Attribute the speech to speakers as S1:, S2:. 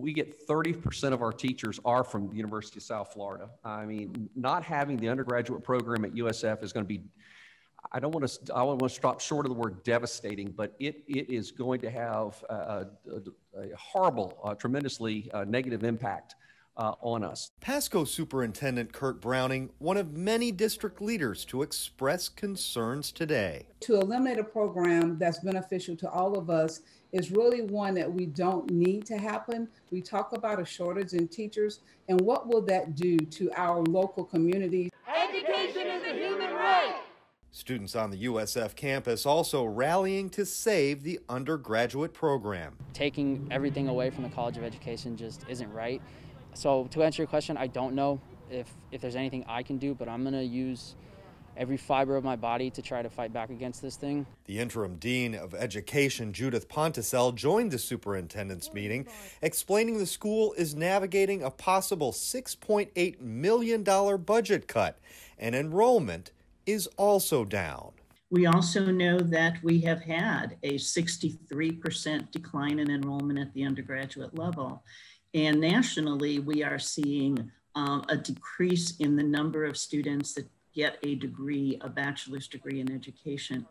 S1: We get 30% of our teachers are from the University of South Florida. I mean, not having the undergraduate program at USF is going to be I don't want to. I want to stop short of the word devastating, but it, it is going to have a, a, a horrible, uh, tremendously uh, negative impact uh, on us.
S2: Pasco Superintendent Kurt Browning, one of many district leaders to express concerns today.
S3: To eliminate a program that's beneficial to all of us is really one that we don't need to happen. We talk about a shortage in teachers, and what will that do to our local communities?
S4: Education is a human right.
S2: Students on the USF campus also rallying to save the undergraduate program.
S5: Taking everything away from the College of Education just isn't right. So to answer your question, I don't know if, if there's anything I can do, but I'm going to use every fiber of my body to try to fight back against this thing.
S2: The interim dean of education, Judith Ponticell, joined the superintendent's oh, meeting, explaining the school is navigating a possible $6.8 million budget cut and enrollment is also down.
S6: We also know that we have had a 63% decline in enrollment at the undergraduate level. And nationally, we are seeing um, a decrease in the number of students that get a degree, a bachelor's degree in education.